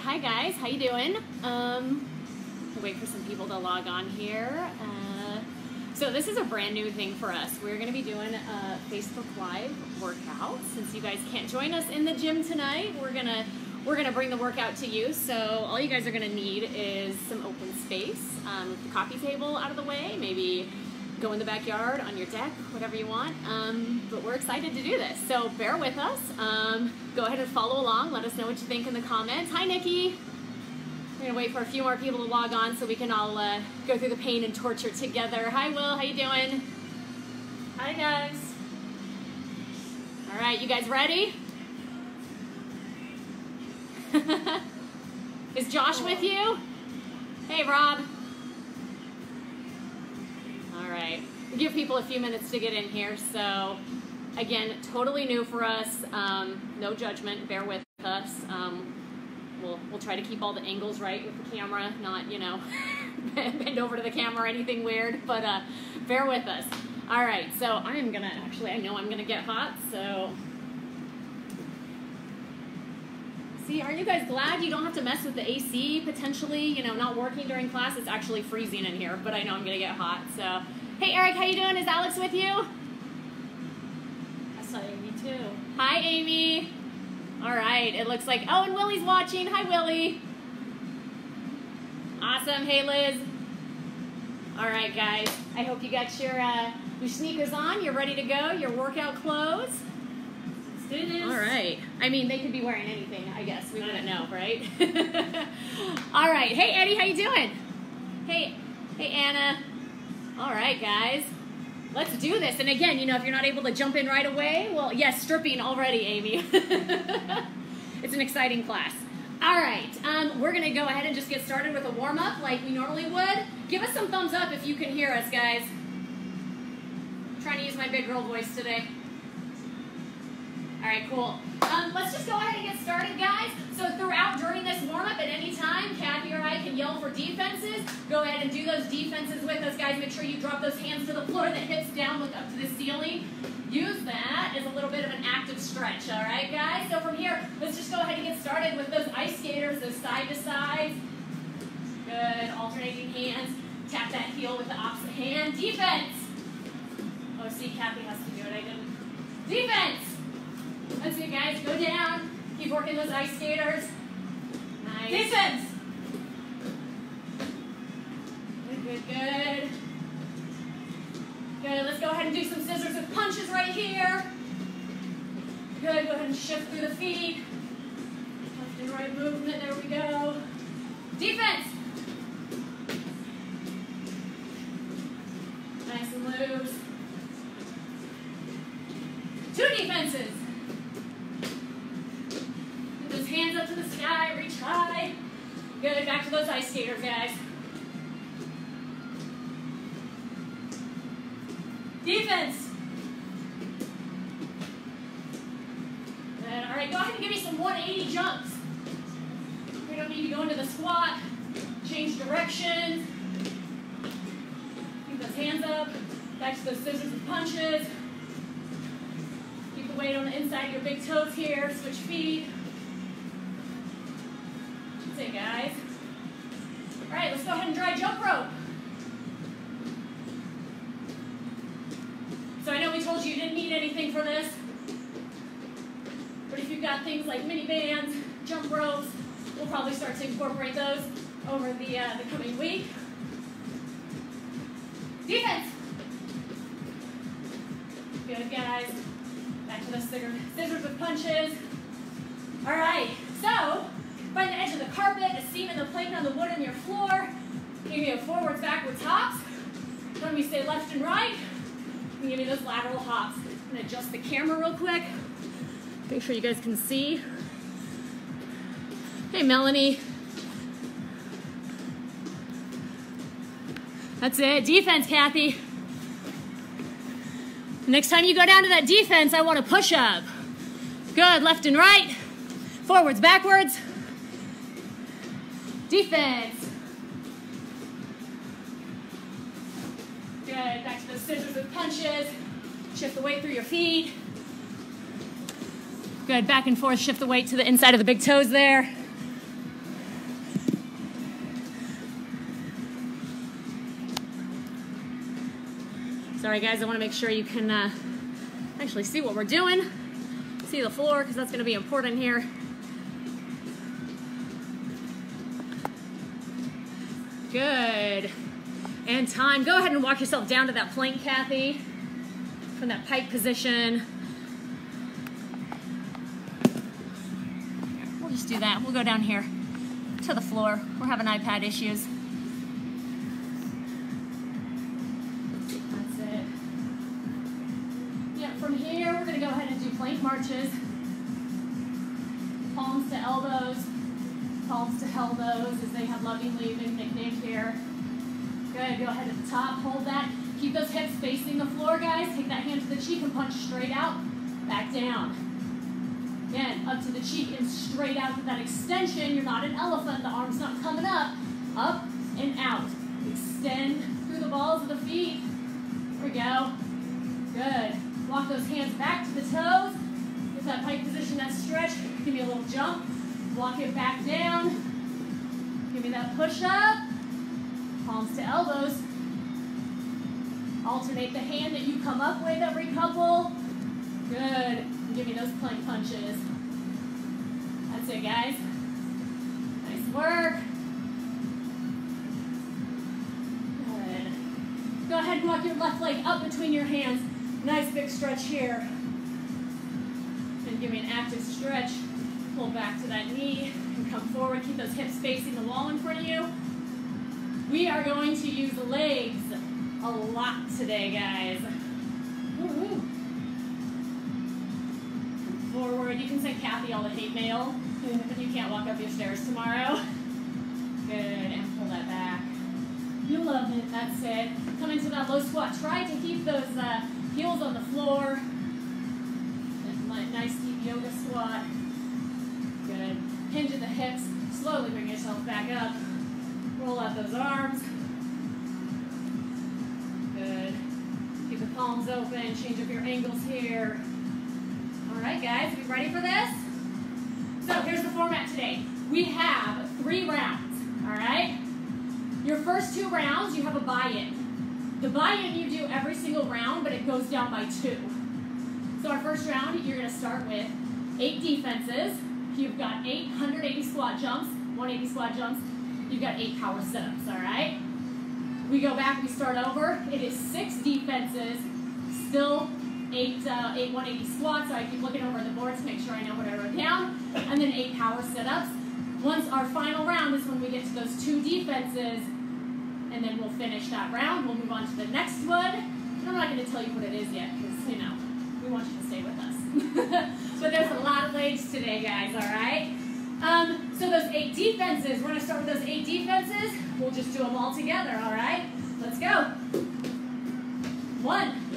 hi guys, how you doing? Um, wait for some people to log on here. Uh, so this is a brand new thing for us. We're to be doing a Facebook Live workout. Since you guys can't join us in the gym tonight, we're gonna we're gonna bring the workout to you. So all you guys are gonna need is some open space, um, the coffee table out of the way, maybe go in the backyard, on your deck, whatever you want. Um, but we're excited to do this, so bear with us. Um, go ahead and follow along. Let us know what you think in the comments. Hi, Nikki. We're gonna wait for a few more people to log on so we can all uh, go through the pain and torture together. Hi, Will. How you doing? Hi, guys. All right, you guys ready? Is Josh with you? Hey, Rob. All right. Give people a few minutes to get in here. So, again, totally new for us. Um, no judgment. Bear with us. Um, we'll we'll try to keep all the angles right with the camera, not you know bend over to the camera or anything weird. But uh, bear with us. All right. So I'm gonna actually I know I'm gonna get hot. So. See, aren't you guys glad you don't have to mess with the AC potentially, you know, not working during class? It's actually freezing in here, but I know I'm gonna get hot. So, hey Eric, how you doing? Is Alex with you? I saw Amy too. Hi, Amy. All right, it looks like, oh, and Willie's watching. Hi, Willie. Awesome. Hey, Liz. All right, guys. I hope you got your, uh, your sneakers on. You're ready to go. Your workout clothes. Do this. All right. I mean, they could be wearing anything, I guess. We wouldn't know, right? All right. Hey, Eddie, how you doing? Hey, hey, Anna. All right, guys. Let's do this. And again, you know, if you're not able to jump in right away, well, yes, stripping already, Amy. it's an exciting class. All right, um, we're gonna go ahead and just get started with a warm up like we normally would. Give us some thumbs up if you can hear us, guys. I'm trying to use my big girl voice today. All right, cool. Um, let's just go ahead and get started, guys. So throughout, during this warm-up, at any time, Kathy or I can yell for defenses. Go ahead and do those defenses with us, guys. Make sure you drop those hands to the floor, the hips down, look up to the ceiling. Use that as a little bit of an active stretch, all right, guys? So from here, let's just go ahead and get started with those ice skaters, those side to sides. Good, alternating hands. Tap that heel with the opposite hand. Defense. Oh, see, Kathy has to do it. I didn't. Defense. Let's see, guys. Go down. Keep working those ice skaters. Nice. Defense. Good, good, good. Good. Let's go ahead and do some scissors with punches right here. Good. Go ahead and shift through the feet. Left and right movement. There we go. Defense. Nice and loose. Two defenses. Those ice skater guys. Defense. Good, guys. Back to the scissors, with punches. All right, so find the edge of the carpet, a seam in the plank on the wood on your floor. Give me a forwards, backwards hops. Let me say left and right. Give me those lateral hops. I'm gonna adjust the camera real quick. Make sure you guys can see. Hey, Melanie. That's it. Defense, Kathy. Next time you go down to that defense, I want a push up. Good. Left and right. Forwards, backwards. Defense. Good. Back to the scissors with punches. Shift the weight through your feet. Good. Back and forth. Shift the weight to the inside of the big toes there. Right, guys, I want to make sure you can uh, actually see what we're doing. See the floor, because that's going to be important here. Good. And time. Go ahead and walk yourself down to that plank, Kathy, from that pike position. We'll just do that. We'll go down here to the floor. We're having iPad issues. Marches. Palms to elbows, palms to elbows, as they have lovingly been nicknamed here. Good, go ahead at the top, hold that. Keep those hips facing the floor, guys. Take that hand to the cheek and punch straight out, back down. Again, up to the cheek and straight out with that extension. You're not an elephant, the arm's not coming up. Up and out. Extend through the balls of the feet. There we go. Good. Walk those hands back to the toes. That pike position, that stretch. Give me a little jump. Walk it back down. Give me that push up. Palms to elbows. Alternate the hand that you come up with every couple. Good. And give me those plank punches. That's it, guys. Nice work. Good. Go ahead and walk your left leg up between your hands. Nice big stretch here. Give me an active stretch. Pull back to that knee and come forward. Keep those hips facing the wall in front of you. We are going to use the legs a lot today, guys. Forward. You can send Kathy all the hate mail if you can't walk up your stairs tomorrow. Good. And pull that back. You love it. That's it. Come into that low squat. Try to keep those uh, heels on the floor. Yoga squat. Good. Hinge at the hips. Slowly bring yourself back up. Roll out those arms. Good. Keep the palms open. Change up your angles here. All right, guys, we ready for this? So here's the format today. We have three rounds, all right? Your first two rounds, you have a buy-in. The buy-in you do every single round, but it goes down by two. So our first round, you're gonna start with eight defenses. You've got eight 180 squat jumps, 180 squat jumps. You've got eight power sit-ups, all right? We go back, we start over. It is six defenses, still eight, uh, eight 180 squats. So I keep looking over the board to make sure I know what I wrote down. And then eight power sit-ups. Once our final round is when we get to those two defenses, and then we'll finish that round. We'll move on to the next one. I'm not going to tell you what it is yet, because, you know, we want you to stay with us. but there's a lot of legs today, guys, all right? Um, so those eight defenses, we're going to start with those eight defenses. We'll just do them all together, all right? Let's go. One,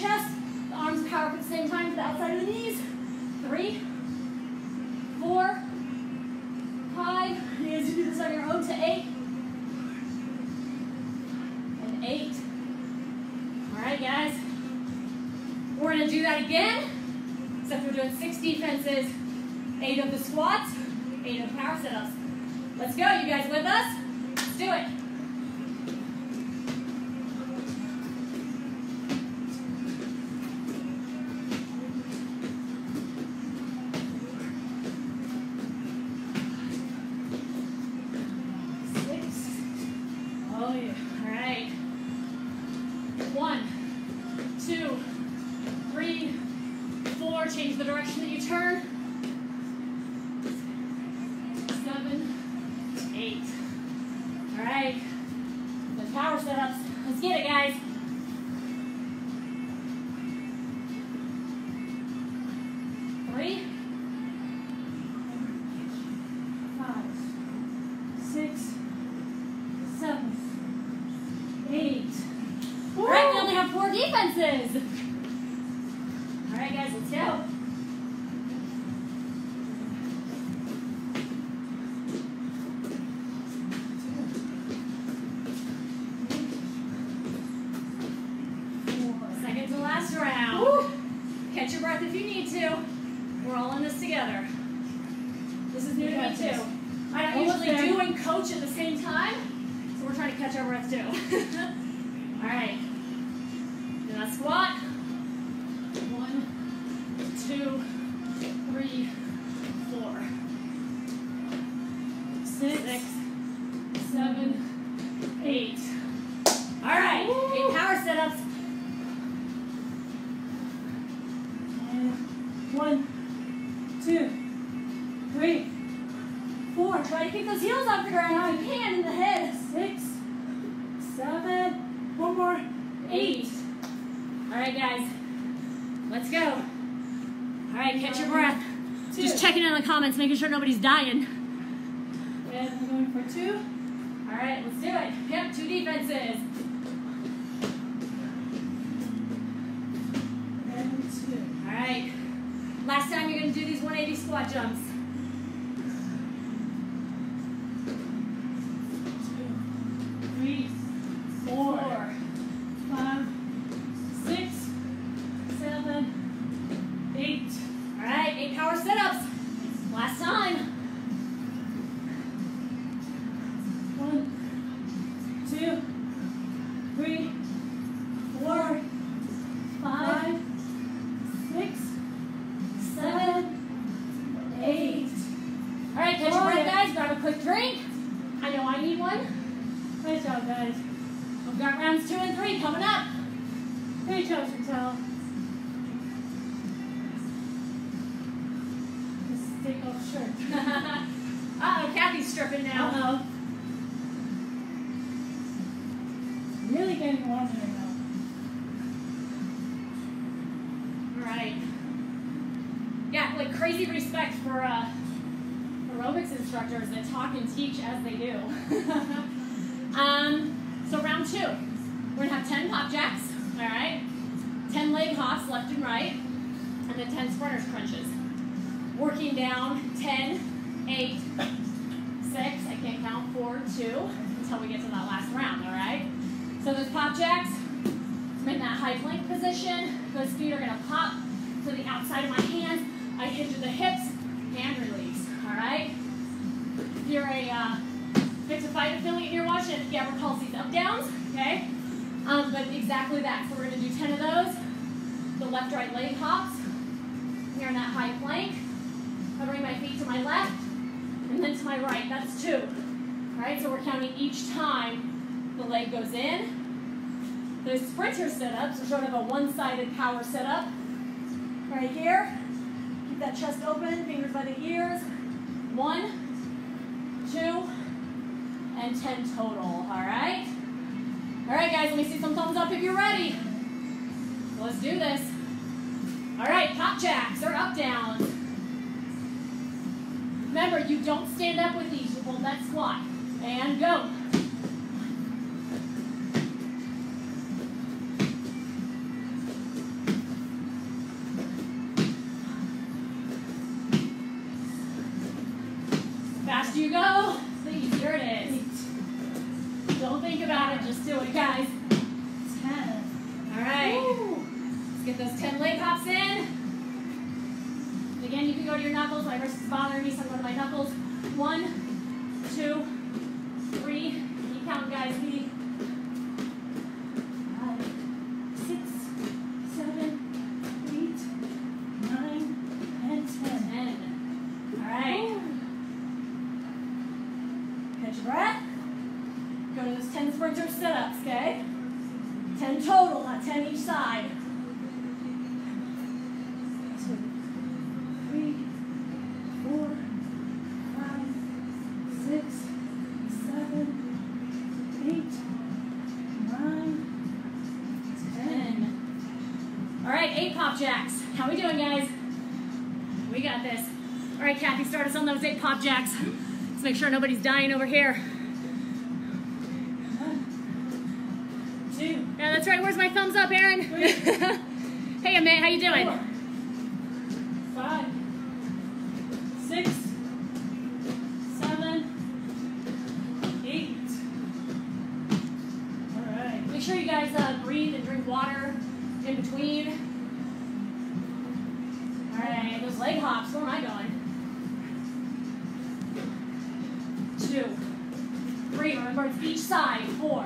chest, the arms power up at the same time to the outside of the knees. Three, four, five, you guys do this on your own to eight, and eight. All right, guys. We're going to do that again. Except we're doing six defenses, eight of the squats, eight of the power sit-ups. Let's go, you guys with us? Let's do it. Four four, Try to kick those heels off the ground if you can in the head. six, seven, one more, Eight. All right, guys. Let's go. All right, catch your breath. two. Just checking in the comments, making sure nobody's dying. And we're going for two. All right, let's do it. Yep, two defenses. And two. All right. Last time you're going to do these 180 squat jumps. Two, three, four, five, six, seven, eight. All right, eight power sit-ups. Last time. One, two, three, four, five, six, seven, eight. All right, catch your breath, guys. Grab a quick drink. I know I need one. Great job, guys. We've got rounds two and three coming up. Great job, Chantel. Let's take off shirt. Uh-oh, Kathy's stripping now. Uh-oh. Really getting warm here now. All right. Yeah, like crazy respect for uh, aerobics instructors that talk and teach as they do. um, so round two, we're gonna have 10 pop jacks, all right? 10 leg hops left and right, and then 10 sprinters crunches. Working down 10, 8, 6, I can't count, 4, 2, until we get to that last round, all right? So those pop jacks, I'm in that high plank position. Those feet are gonna pop to the outside of my hands. I hinge the hips, hand release. All right. If you're a uh, To Fight affiliate here watching, if you ever calls these up downs, okay? Um, but exactly that. So we're gonna do 10 of those. The left right leg hops. Here in that high plank. Covering my feet to my left and then to my right. That's two. All right. So we're counting each time the leg goes in. Those sprinter sit-ups are sort of a one-sided power sit-up. Right here. Keep that chest open, fingers by the ears. One, two, and 10 total, all right? All right, guys, let me see some thumbs up if you're ready. Let's do this. All right, pop jacks or up downs. Remember, you don't stand up with these. You hold that squat. And go. 10 leg hops in. Again, you can go to your knuckles. My wrist is bothering me, so I'm going to my knuckles. One, two, sure nobody's dying over here. Two, Yeah, that's right. Where's my thumbs up, Aaron? hey, Amit, how you doing? four, five, six, seven, eight. All right. Make sure you guys uh, breathe and drink water in between. All right, those leg hops. Where am I side. Four.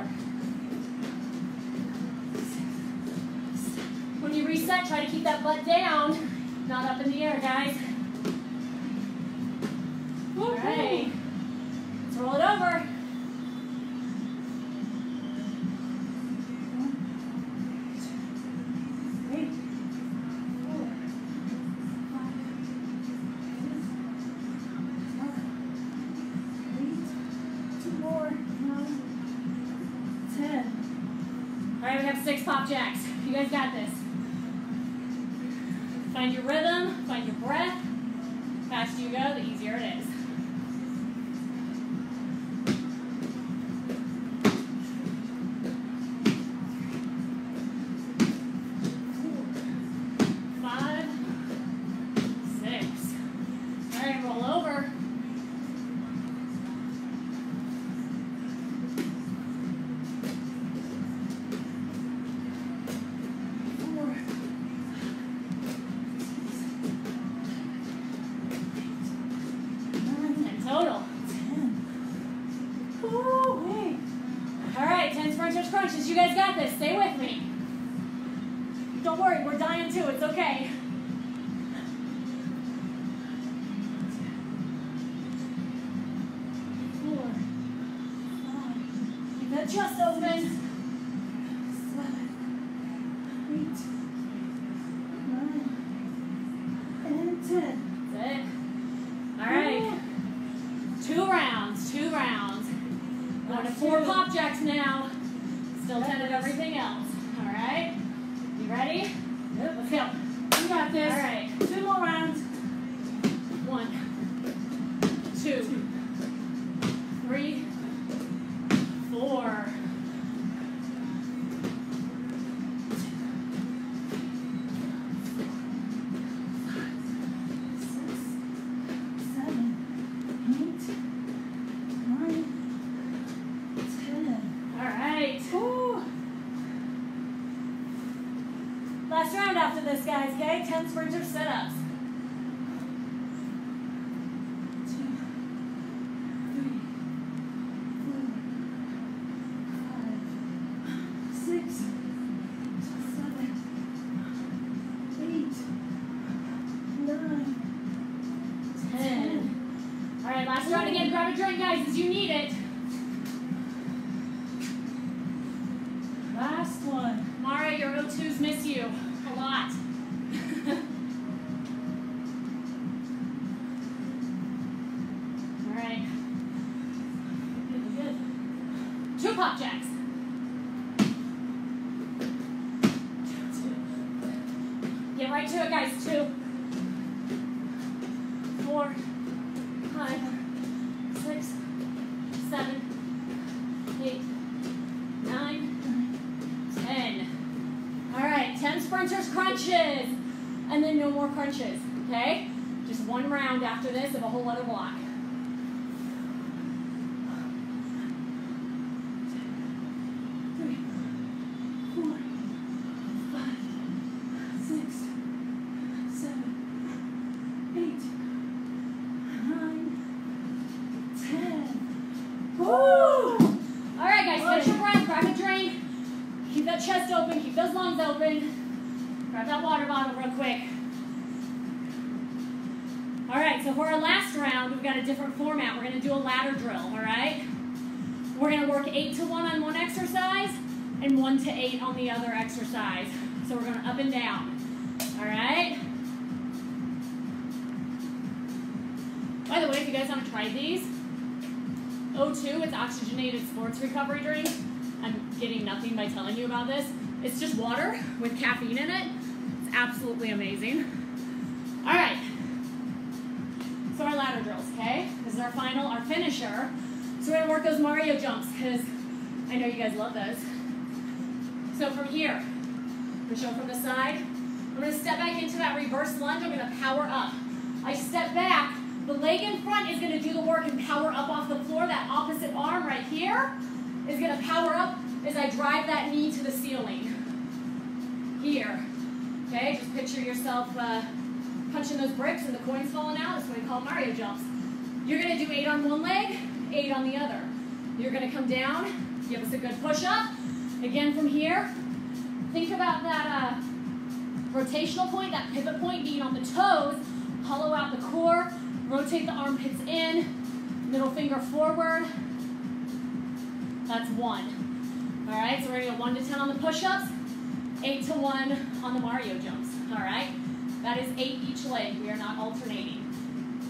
When you reset, try to keep that butt down, not up in the air, guys. Pop jacks. You guys got this. That's four two. pop jacks now. Still That 10 of is- everything else. All right. You ready? Yep. Let's go. You got this. All right. Two more rounds. One, two, your O2s miss you a lot. All right. Good. Two pop jacks. Get right to it, guys. Two, crunches. Okay? Just one round after this of a whole other block. Three, four, five, six, seven, eight, nine, ten. Woo! All right, guys, catch your breath, grab a drink. Keep that chest open, keep those lungs open. Grab that water bottle real quick. All so for our last round, we've got a different format. We're going to do a ladder drill, all right? We're going to work eight to one on one exercise and one to eight on the other exercise. So we're going up and down, all right? By the way, if you guys haven't tried these, O2, it's oxygenated sports recovery drink. I'm getting nothing by telling you about this. It's just water with caffeine in it. It's absolutely amazing. All right. So our ladder drills, okay? This is our final, our finisher. So we're gonna work those Mario jumps because I know you guys love those. So from here, we show from the side. I'm gonna step back into that reverse lunge. I'm gonna power up. I step back. The leg in front is gonna do the work and power up off the floor. That opposite arm right here is gonna power up as I drive that knee to the ceiling. Here. Okay, just picture yourself uh, punching those bricks and the coins falling out. That's what we call Mario jumps. You're gonna do eight on one leg, eight on the other. You're gonna come down, give us a good push up. Again from here, think about that uh, rotational point, that pivot point being on the toes, hollow out the core, rotate the armpits in, middle finger forward. That's one. All right, so we're gonna go one to 10 on the push-ups, eight to one on the Mario jumps, all right? That is eight each leg, we are not alternating.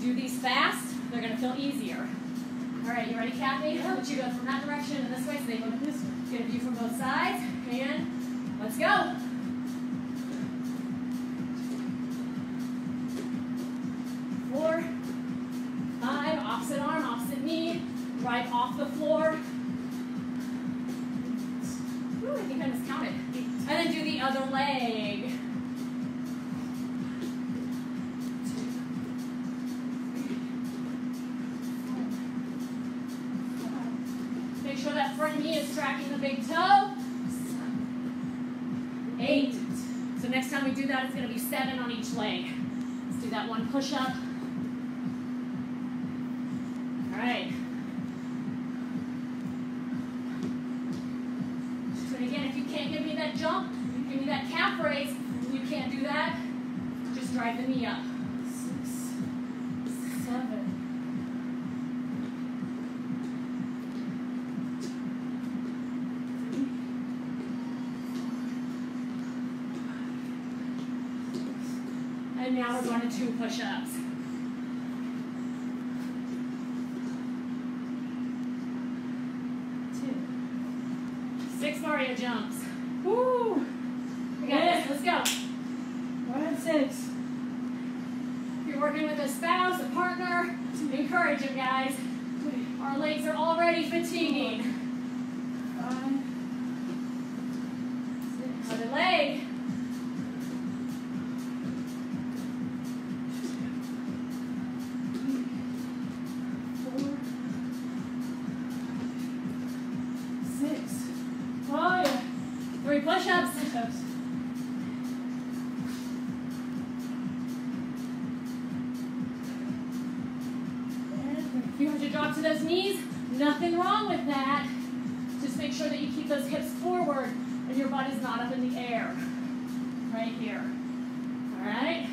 Do these fast, they're gonna feel easier. All right, you ready, Kathy? I'll let you go from that direction and this way so they go this way. Get a view from both sides, and let's go. Four, five, opposite arm, opposite knee, right off the floor. Ooh, I think I miscounted. And then do the other leg. Make sure that front knee is tracking the big toe. Eight. So next time we do that, it's going to be seven on each leg. Let's do that one push up. All right. So again, if you can't give me that jump, give me that calf raise, you can't do that, just drive the knee up. Six, seven, And now we're going to two push-ups. two. Six Mario jumps. Woo! We got this. Let's go. One and six. If you're working with a spouse, a partner, encourage them, guys. Three, Our legs are already fatiguing. five, six, Other leg. four, six. Oh yeah. Three push-ups. Push-ups. And If you have to drop to those knees, nothing wrong with that. Just make sure that you keep those hips forward and your butt is not up in the air. Right here. All right?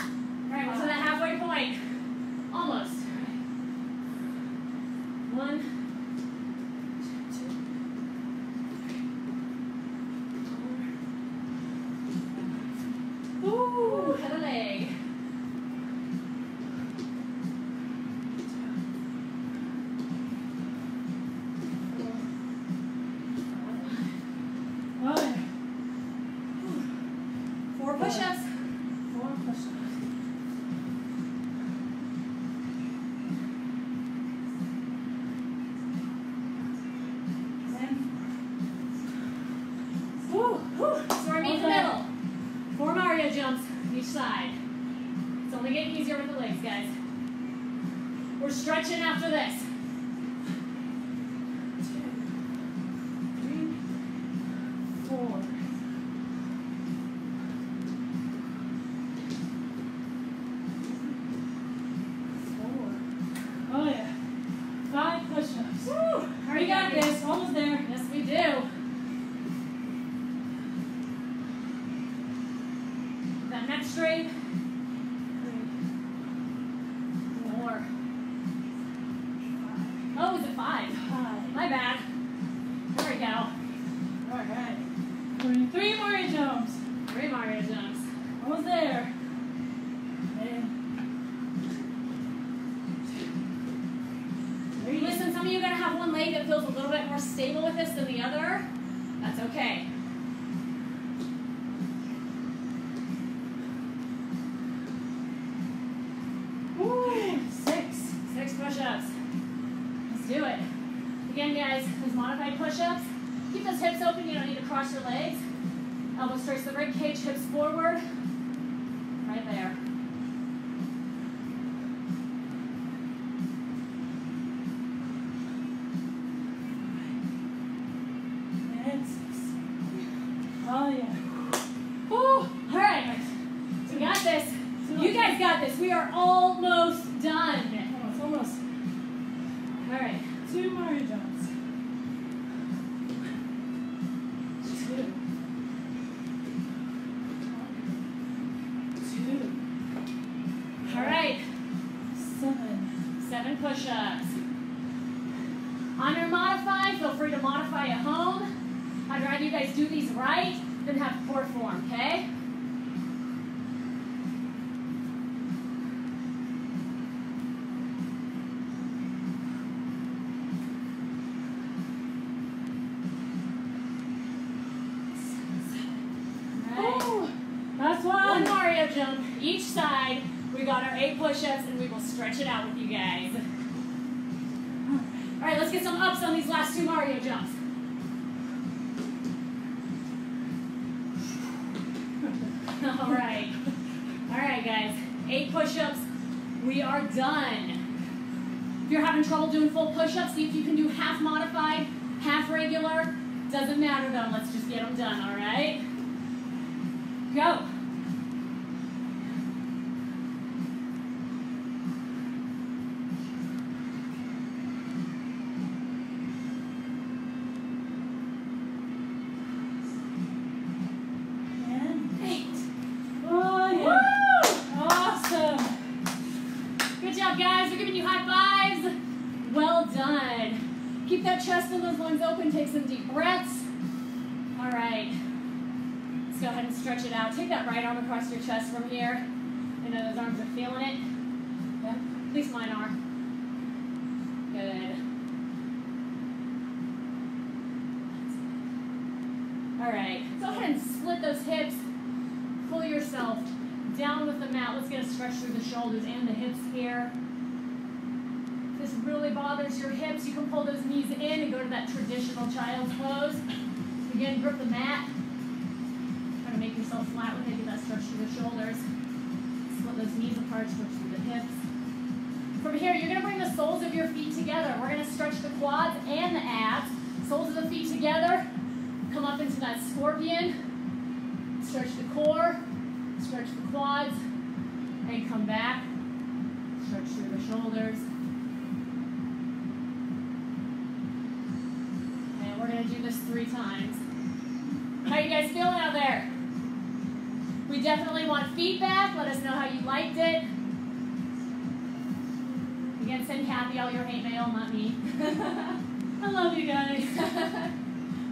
All right, we're to that halfway point. Almost. One, two, Ooh, head of leg. Oh yeah. Four push-ups. Four push-ups. Then. Woo, woo. So we're meet in the middle. Four Mario jumps each side. It's only getting easier with the legs, guys. We're stretching after this. leg that feels a little bit more stable with this than the other, that's okay. Woo, six, six push-ups. Let's do it. Again, guys, these modified push-ups, keep those hips open. You don't need to cross your legs. Elbows straight the rib cage, hips forward. Seven. Push-ups. On your modify, feel free to modify at home. I'd rather you guys do these right than have poor form, okay? All right. Ooh, Last One one. Mario jump each side. We got our eight push-ups and we will stretch it out on these last two Mario jumps. All right. All right, guys. Eight push-ups. We are done. If you're having trouble doing full push-ups, see if you can do half modified, half regular. Doesn't matter though. Let's just get them done, all right? Go. Chest and those lungs open. Take some deep breaths. All right. Let's go ahead and stretch it out. Take that right arm across your chest from here. I know those arms are feeling it. Yeah. At least mine are. Good. All right. Go ahead and split those hips. Pull yourself down with the mat. Let's get a stretch through the shoulders and the hips here. This really bothers your hips, you can pull those knees in and go to that traditional child's pose. Again, grip the mat. Try to make yourself flat with it. Get that stretch through the shoulders. Split those knees apart, stretch through the hips. From here, you're going to bring the soles of your feet together. We're going to stretch the quads and the abs. Soles of the feet together. Come up into that scorpion. Stretch the core. Stretch the quads. And come back. Stretch through the shoulders. And we're going to do this three times. How you guys feeling out there? We definitely want feedback. Let us know how you liked it. Again, send Kathy all your hate mail, not me. I love you guys.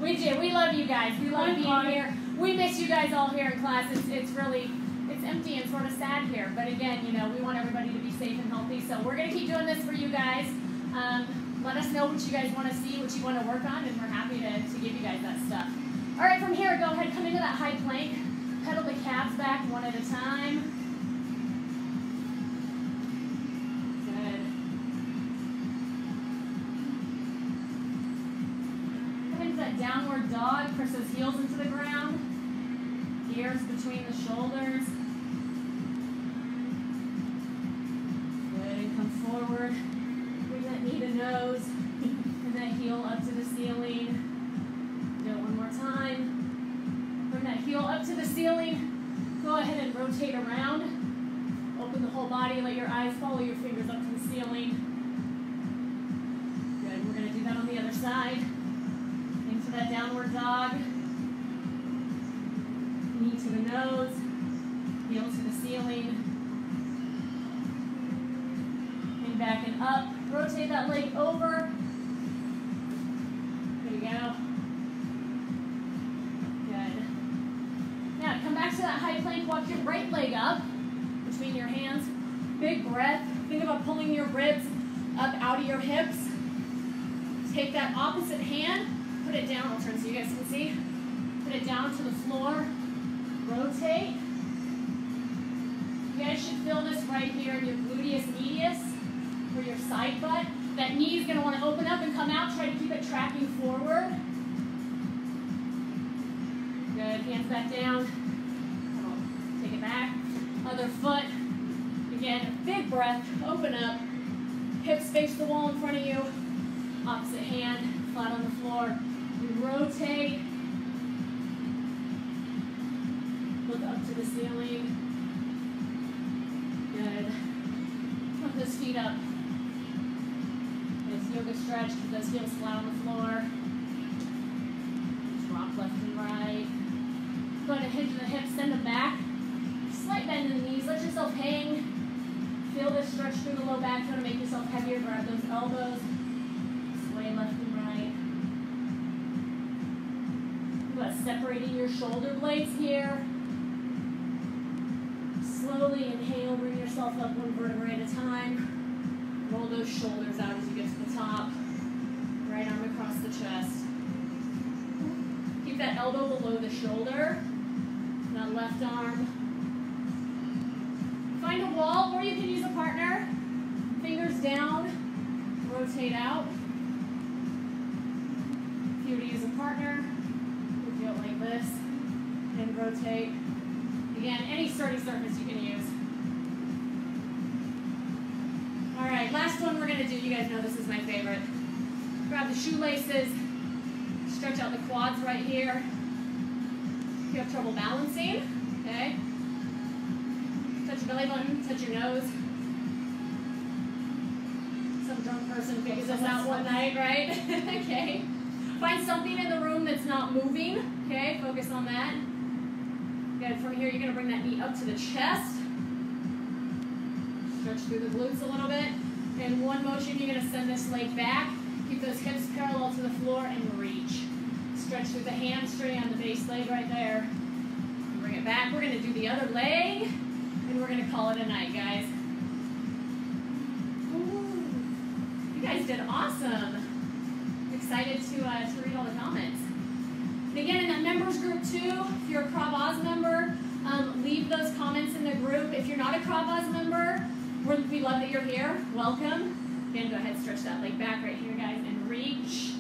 we do. We love you guys. We love being here. We miss you guys all here in class. It's, it's really, it's empty and sort of sad here. But again, you know, we want everybody to be safe and healthy. So we're going to keep doing this for you guys. Um, let us know what you guys want to see, what you want to work on, and we're happy to, to give you guys that stuff. All right, from here, go ahead, come into that high plank. Pedal the calves back one at a time. Good. Come into that downward dog. Press those heels into the ground. Ears between the shoulders. Good. Come forward. That knee to nose. And that heel up to the ceiling. Do it one more time. Bring that heel up to the ceiling. Go ahead and rotate around. Open the whole body. Let your eyes follow your fingers up to the ceiling. Good. We're going to do that on the other side. Into that downward dog. Knee to the nose. Heel to the ceiling. And back and up. Rotate that leg over. There you go. Good. Now come back to that high plank. Walk your right leg up between your hands. Big breath. Think about pulling your ribs up out of your hips. Take that opposite hand, put it down. I'll turn so you guys can see. Put it down to the floor. Rotate. You guys should feel this right here in your gluteus medius or your side butt. That knee is going to want to open up and come out. Try to keep it tracking forward. Good. Hands back down. Take it back. Other foot. Again, big breath. Open up. Hips face the wall in front of you. Opposite hand, flat on the floor. We rotate. Look up to the ceiling. Good. Put those feet up. Yoga stretch. Keep those heels flat on the floor. Drop left and right. Go ahead and hinge the hips, send them back. Slight bend in the knees. Let yourself hang. Feel this stretch through the low back. Try to make yourself heavier. Grab those elbows. Sway left and right. About separating your shoulder blades here. Slowly inhale, bring yourself up one vertebrae at a time. Roll those shoulders out as you get to the top. Right arm across the chest. Keep that elbow below the shoulder. That left arm. Find a wall, or you can use a partner. Fingers down, rotate out. If you were to use a partner, you do it like this, and rotate. Again, any sturdy surface you can use. All right, last one we're gonna do, you guys know this is my favorite. Grab the shoelaces, stretch out the quads right here. If you have trouble balancing, okay? Touch your belly button, touch your nose. Some drunk person figures this out one night, right? okay. Find something in the room that's not moving, okay? Focus on that. Good. From here, you're going to bring that knee up to the chest. Stretch through the glutes a little bit. In one motion, you're going to send this leg back. Keep those hips parallel to the floor and reach. Stretch through the hamstring on the base leg right there. Bring it back. We're going to do the other leg, and we're going to call it a night, guys. Ooh. You guys did awesome. Excited to, uh, to read all the comments. And again, in that members group too, if you're a Krav Oz member, um, leave those comments in the group. If you're not a Krav Oz member, we love that you're here. Welcome. Again, go ahead, and stretch that leg back right here, guys, and reach.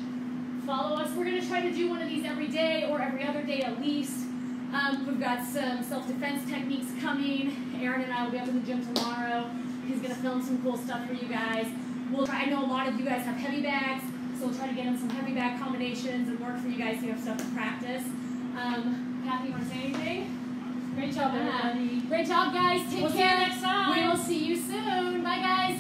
Follow us. We're going to try to do one of these every day or every other day at least. Um, we've got some self-defense techniques coming. Aaron and I will be up in the gym tomorrow. He's going to film some cool stuff for you guys. We'll try, I know a lot of you guys have heavy bags, so we'll try to get in some heavy bag combinations and work for you guys you have stuff to practice. Um, Kathy, you want to say anything? Great job, Yeah. everybody. Great job, guys. Take We'll see you care. next time. We will see you soon. Bye, guys.